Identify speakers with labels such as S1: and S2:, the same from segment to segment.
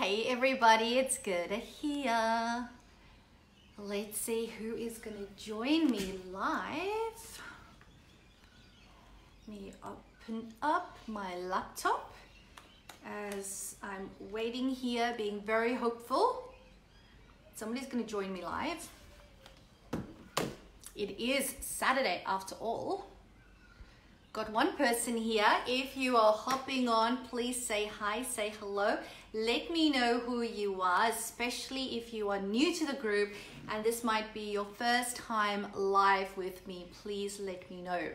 S1: Hey everybody, it's Gerda here. Let's see who is to join me live. Let me open up my laptop as I'm waiting here, being very hopeful. Somebody's to join me live. It is Saturday after all. Got one person here. If you are hopping on, please say hi, say hello. Let me know who you are, especially if you are new to the group and this might be your first time live with me. Please let me know.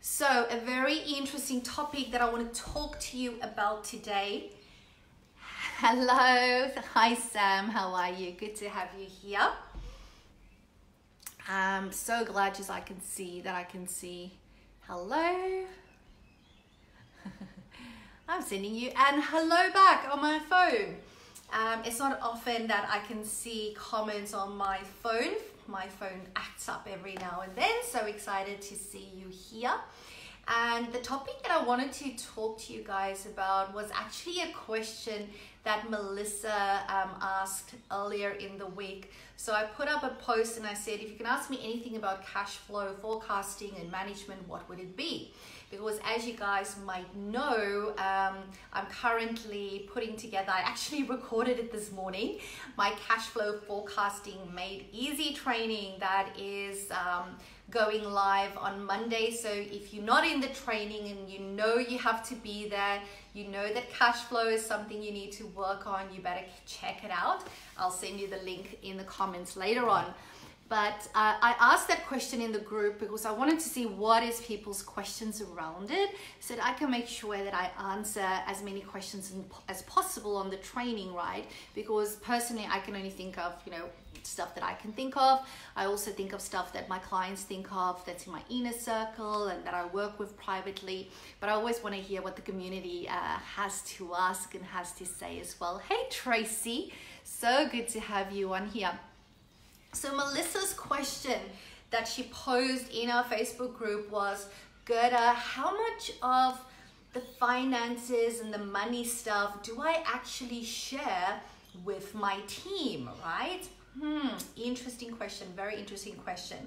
S1: So, a very interesting topic that I want to talk to you about today. Hello. Hi, Sam. How are you? Good to have you here. I'm so glad just I can see that I can see hello. I'm sending you and hello back on my phone. Um, it's not often that I can see comments on my phone. My phone acts up every now and then. So excited to see you here. And the topic that I wanted to talk to you guys about was actually a question that Melissa um, asked earlier in the week. So I put up a post and I said, if you can ask me anything about cash flow, forecasting, and management, what would it be? Because as you guys might know, um, I'm currently putting together, I actually recorded it this morning, my cash flow forecasting made easy training that is um, going live on Monday. So if you're not in the training and you know you have to be there, you know that cash flow is something you need to work on, you better check it out. I'll send you the link in the comments later on. But uh, I asked that question in the group because I wanted to see what is people's questions around it so that I can make sure that I answer as many questions as possible on the training, right? Because personally, I can only think of, you know, stuff that I can think of. I also think of stuff that my clients think of that's in my inner circle and that I work with privately. But I always want to hear what the community uh, has to ask and has to say as well. Hey, Tracy, so good to have you on here. So Melissa's question that she posed in our Facebook group was, Gerda, how much of the finances and the money stuff do I actually share with my team, right? Hmm, interesting question, very interesting question.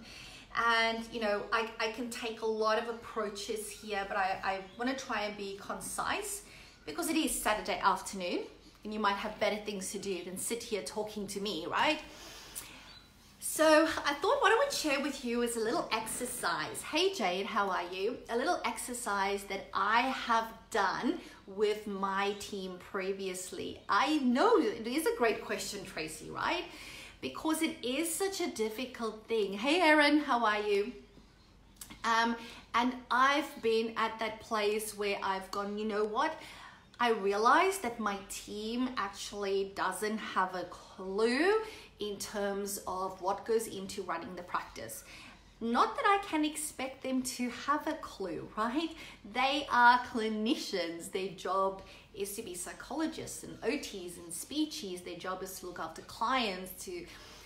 S1: And, you know, I, I can take a lot of approaches here, but I, I want to try and be concise because it is Saturday afternoon and you might have better things to do than sit here talking to me, right? So I thought what I would share with you is a little exercise. Hey Jade, how are you? A little exercise that I have done with my team previously. I know it is a great question, Tracy, right? because it is such a difficult thing. Hey, Erin, how are you? Um, and I've been at that place where I've gone, you know what? I realized that my team actually doesn't have a clue in terms of what goes into running the practice. Not that I can expect them to have a clue, right? They are clinicians. Their job is to be psychologists and OTs and speechies. Their job is to look after clients, to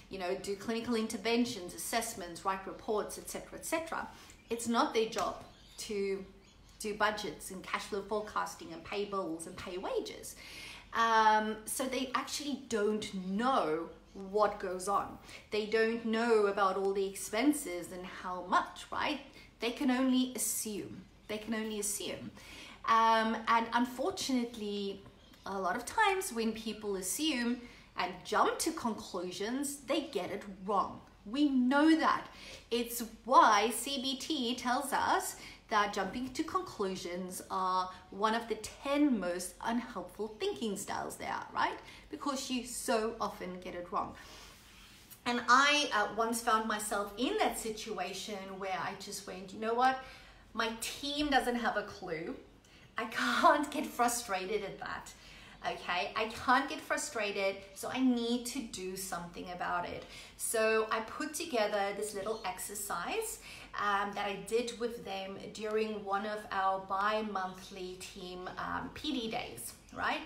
S1: you know, do clinical interventions, assessments, write reports, etc., etc. It's not their job to do budgets and cash flow forecasting and pay bills and pay wages. Um, so they actually don't know what goes on. They don't know about all the expenses and how much, right? They can only assume. They can only assume. Um, and unfortunately, a lot of times when people assume and jump to conclusions, they get it wrong. We know that. It's why CBT tells us that jumping to conclusions are one of the 10 most unhelpful thinking styles there are, right? Because you so often get it wrong. And I uh, once found myself in that situation where I just went, you know what? My team doesn't have a clue. I can't get frustrated at that. Okay, I can't get frustrated, so I need to do something about it. So I put together this little exercise um, that I did with them during one of our bi monthly team um, PD days, right?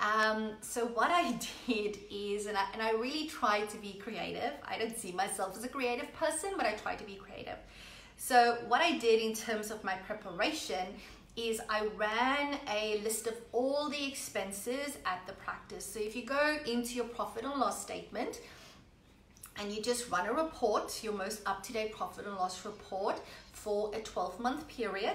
S1: Um, so what I did is, and I, and I really tried to be creative. I don't see myself as a creative person, but I tried to be creative. So what I did in terms of my preparation is I ran a list of all the expenses at the practice. So if you go into your profit and loss statement and you just run a report, your most up-to-date profit and loss report for a 12 month period,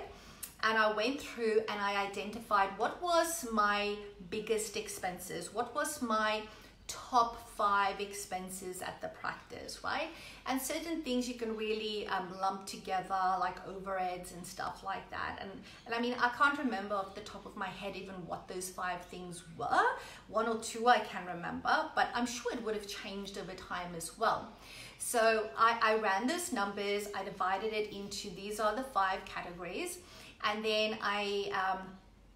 S1: and I went through and I identified what was my biggest expenses, what was my top five expenses at the practice, right? And certain things you can really um, lump together, like overheads and stuff like that. And, and I mean, I can't remember off the top of my head even what those five things were. One or two I can remember, but I'm sure it would have changed over time as well. So I, I ran those numbers, I divided it into these are the five categories, and then I um,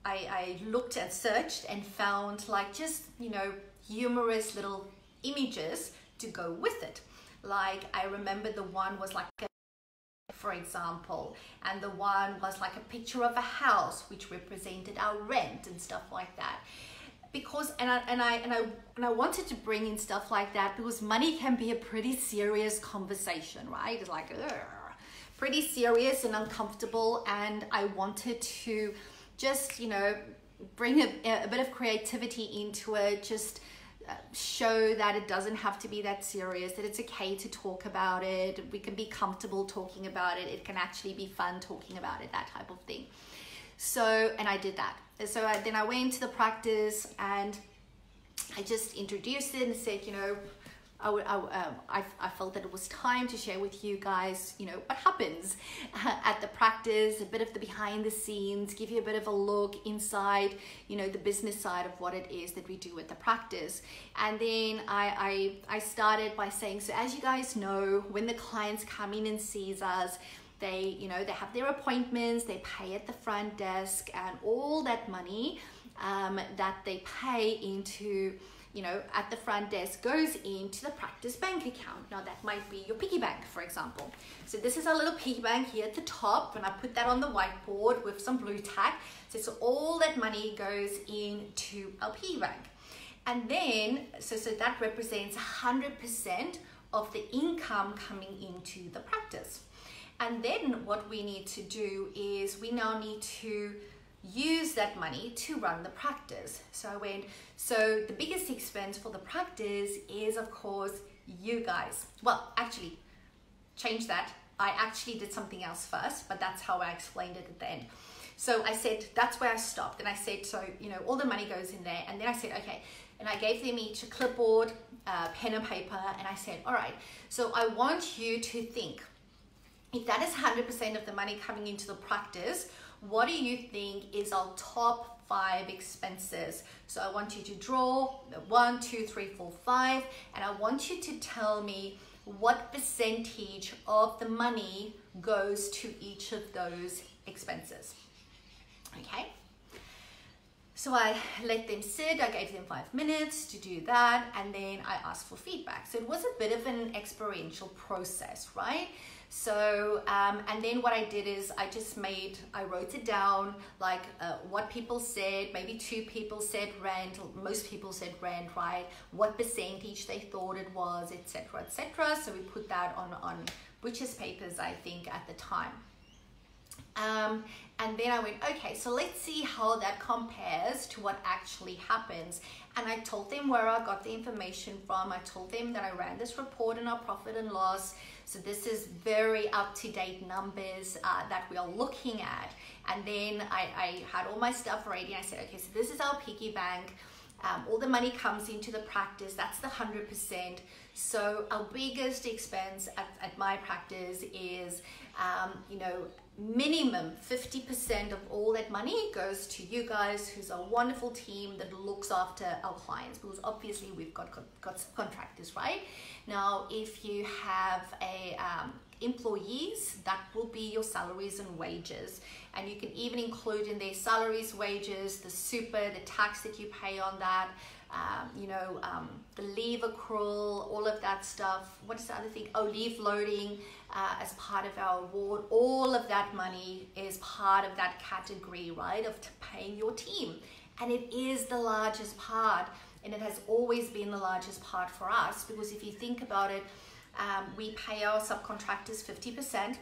S1: I, I looked and searched and found like just you know humorous little images to go with it. Like I remember the one was like a for example, and the one was like a picture of a house which represented our rent and stuff like that. Because and I and I and I and I wanted to bring in stuff like that because money can be a pretty serious conversation, right? It's like ugh, pretty serious and uncomfortable, and I wanted to just you know bring a, a bit of creativity into it, just show that it doesn't have to be that serious, that it's okay to talk about it. We can be comfortable talking about it. It can actually be fun talking about it, that type of thing. So, and I did that. So I, then I went to the practice and I just introduced it and said, you know, I, I, um, I, I, felt that it was time to share with you guys, you know, what happens at the practice, a bit of the behind the scenes, give you a bit of a look inside, you know, the business side of what it is that we do at the practice. And then I, I, I started by saying, so as you guys know, when the clients come in and sees us, they, you know, they have their appointments, they pay at the front desk and all that money um, that they pay into you know, at the front desk goes into the practice bank account. Now that might be your piggy bank, for example. So this is our little piggy bank here at the top, and I put that on the whiteboard with some Blu Tack. So, so all that money goes into our piggy bank. And then, so, so that represents 100% of the income coming into the practice. And then what we need to do is we now need to use that money to run the practice. So I went, so the biggest expense for the practice is of course you guys. Well, actually, change that. I actually did something else first, but that's how I explained it at the end. So I said, that's where I stopped. And I said, so, you know, all the money goes in there. And then I said, okay. And I gave them each a clipboard, uh, pen and paper. And I said, all right, so I want you to think, if that is 100% of the money coming into the practice, what do you think is our top five expenses? So I want you to draw one, two, three, four, five, and I want you to tell me what percentage of the money goes to each of those expenses. Okay? So I let them sit, I gave them five minutes to do that, and then I asked for feedback. So it was a bit of an experiential process, right? So, um, and then what I did is I just made, I wrote it down, like uh, what people said, maybe two people said rent, most people said rent, right? What percentage they thought it was, etc., etc. So we put that on, on butcher's papers, I think, at the time. Um, and then I went, okay, so let's see how that compares to what actually happens. And I told them where I got the information from. I told them that I ran this report in our profit and loss. So this is very up-to-date numbers uh, that we are looking at. And then I, I, had all my stuff ready. I said, okay, so this is our piggy bank. Um, all the money comes into the practice. That's the 100%. So our biggest expense at, at my practice is, um, you know, minimum 50% of all that money goes to you guys who's a wonderful team that looks after our clients because obviously we've got got contractors right? Now if you have a um, employees that will be your salaries and wages. And you can even include in their salaries wages the super the tax that you pay on that um, you know, um, the leave accrual, all of that stuff. What is the other thing? Oh, leave loading uh, as part of our award. All of that money is part of that category, right, of paying your team. And it is the largest part, and it has always been the largest part for us because if you think about it, um, we pay our subcontractors 50%.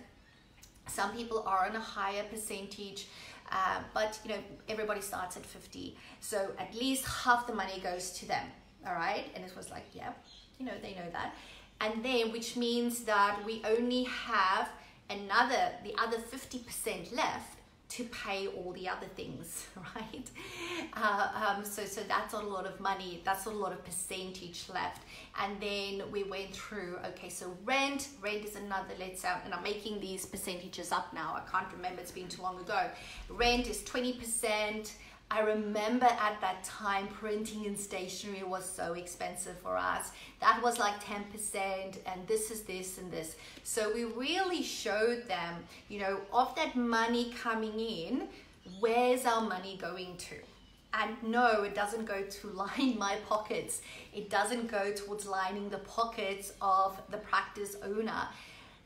S1: Some people are on a higher percentage Uh, but you know, everybody starts at 50. So at least half the money goes to them. All right. And it was like, yeah, you know, they know that. And then, which means that we only have another, the other 50% left to pay all the other things, right? Uh, um, so, so that's a lot of money. That's a lot of percentage left. And then we went through, okay, so rent, rent is another, let's say, and I'm making these percentages up now. I can't remember, it's been too long ago. Rent is 20%. I remember at that time printing and stationery was so expensive for us. That was like 10% and this is this and this. So we really showed them, you know, of that money coming in, where's our money going to? And no, it doesn't go to line my pockets. It doesn't go towards lining the pockets of the practice owner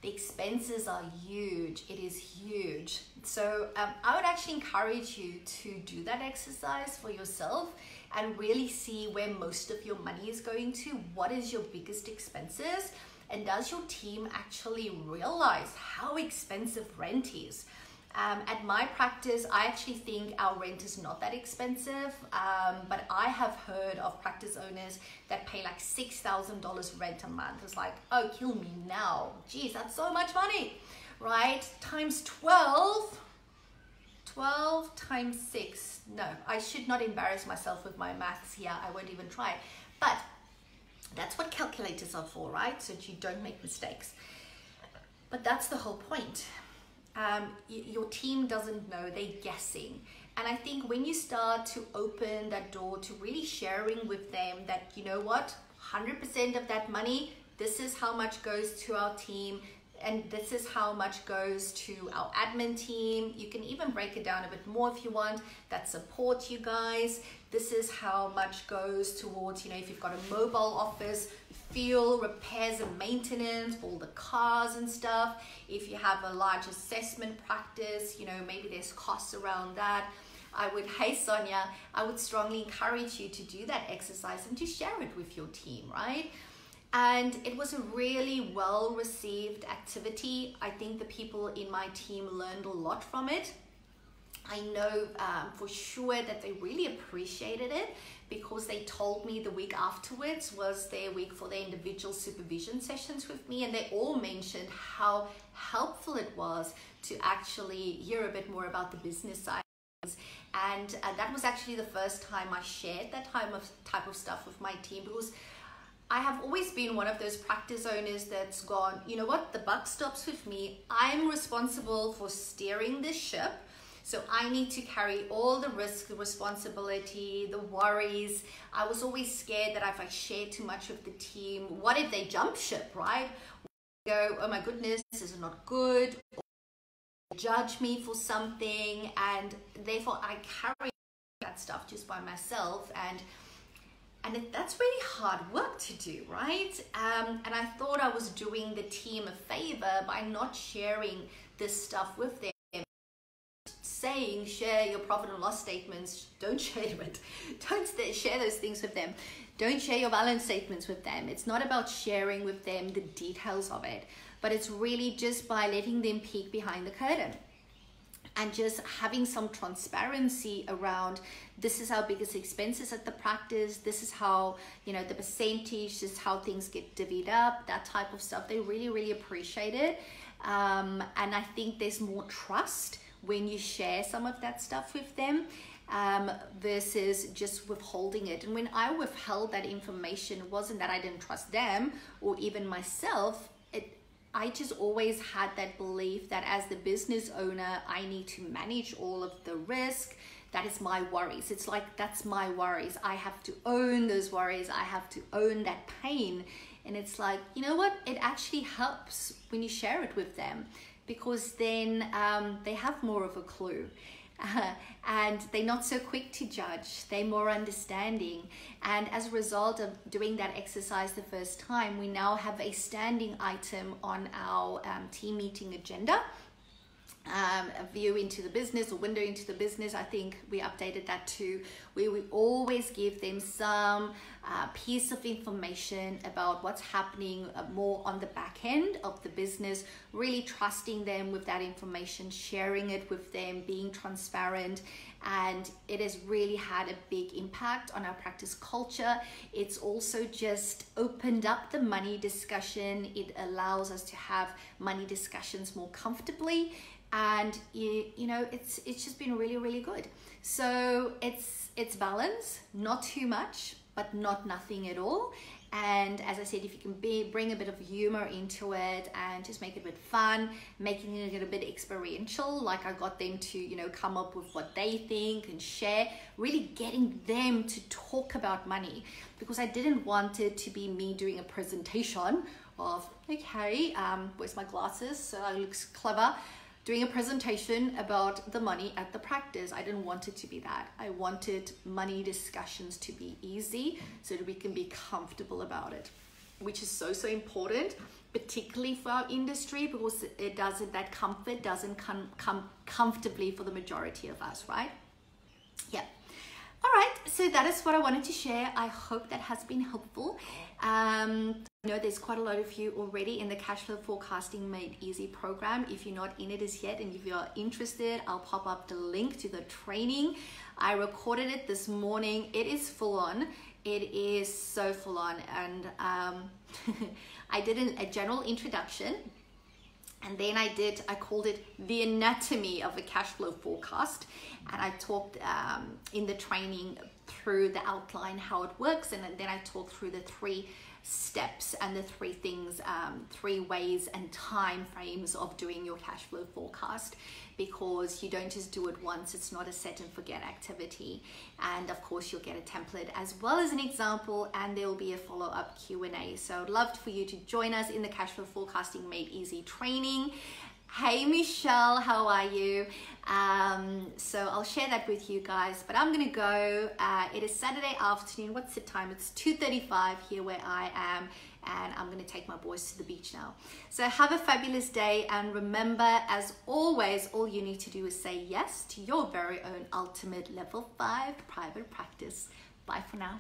S1: the expenses are huge. It is huge. So um, I would actually encourage you to do that exercise for yourself and really see where most of your money is going to. What is your biggest expenses? And does your team actually realize how expensive rent is? Um, at my practice, I actually think our rent is not that expensive, um, but I have heard of practice owners that pay like $6,000 rent a month. It's like, oh, kill me now. Geez, that's so much money, right? Times 12. 12 times 6. No, I should not embarrass myself with my maths here. I won't even try. But that's what calculators are for, right? So that you don't make mistakes. But that's the whole point um, your team doesn't know, they're guessing. And I think when you start to open that door to really sharing with them that, you know what, 100% of that money, this is how much goes to our team, and this is how much goes to our admin team. You can even break it down a bit more if you want, that support you guys. This is how much goes towards, you know, if you've got a mobile office, fuel, repairs and maintenance, all the cars and stuff. If you have a large assessment practice, you know, maybe there's costs around that. I would, hey Sonia, I would strongly encourage you to do that exercise and to share it with your team, right? And it was a really well received activity. I think the people in my team learned a lot from it. I know um, for sure that they really appreciated it because they told me the week afterwards was their week for their individual supervision sessions with me and they all mentioned how helpful it was to actually hear a bit more about the business side and uh, that was actually the first time I shared that of type of stuff with my team because I have always been one of those practice owners that's gone, you know what, the buck stops with me. I'm responsible for steering this ship so I need to carry all the risk, the responsibility, the worries. I was always scared that if I shared too much with the team, what if they jump ship, right? Go, oh my goodness, this is not good. Judge me for something, and therefore I carry that stuff just by myself and and that's really hard work to do right um, and i thought i was doing the team a favor by not sharing this stuff with them saying share your profit and loss statements, don't share it. Don't share those things with them. Don't share your balance statements with them. It's not about sharing with them the details of it, but it's really just by letting them peek behind the curtain and just having some transparency around this is our biggest expenses at the practice this is how you know the percentage this is how things get divvied up that type of stuff they really really appreciate it um, and i think there's more trust when you share some of that stuff with them um, versus just withholding it. And when I withheld that information, wasn't that I didn't trust them or even myself. It, I just always had that belief that as the business owner, I need to manage all of the risk. That is my worries. It's like that's my worries. I have to own those worries. I have to own that pain. And it's like, you know what? It actually helps when you share it with them because then um, they have more of a clue. Uh, and they're not so quick to judge, they're more understanding. And as a result of doing that exercise the first time, we now have a standing item on our um, team meeting agenda. Um, a view into the business or window into the business. I think we updated that too. We we always give them some uh, piece of information about what's happening uh, more on the back end of the business, really trusting them with that information, sharing it with them, being transparent. And it has really had a big impact on our practice culture. It's also just opened up the money discussion. It allows us to have money discussions more comfortably and you, you know it's it's just been really really good. So it's it's balance not too much but not nothing at all. And as I said, if you can be, bring a bit of humor into it and just make it a bit fun, making it a bit experiential, like I got them to, you know, come up with what they think and share, really getting them to talk about money. Because I didn't want it to be me doing a presentation of, okay, um, where's my glasses? So I looks clever doing a presentation about the money at the practice. I didn't want it to be that. I wanted money discussions to be easy so that we can be comfortable about it, which is so, so important, particularly for our industry because it doesn't, that comfort doesn't come, come comfortably for the majority of us, right? Yeah. All right, so that is what I wanted to share. I hope that has been helpful. Um, I know there's quite a lot of you already in the cash flow forecasting made easy program. If you're not in it as yet and if you're interested, I'll pop up the link to the training. I recorded it this morning. It is full on. It is so full on. And um, I did an, a general introduction and then I did, I called it the anatomy of a cash flow forecast. And I talked um, in the training through the outline how it works. And then I talk through the three steps and the three things, um, three ways and time frames of doing your cash flow forecast because you don't just do it once. It's not a set and forget activity. And of course, you'll get a template as well as an example, and there will be a follow-up Q&A. So I'd love for you to join us in the cash flow forecasting made easy training. Hey Michelle, how are you? Um, so I'll share that with you guys, but I'm gonna go. Uh, it is Saturday afternoon. What's the time? It's 2.35 here where I am and I'm gonna take my boys to the beach now. So have a fabulous day and remember, as always, all you need to do is say yes to your very own ultimate level five private practice. Bye for now.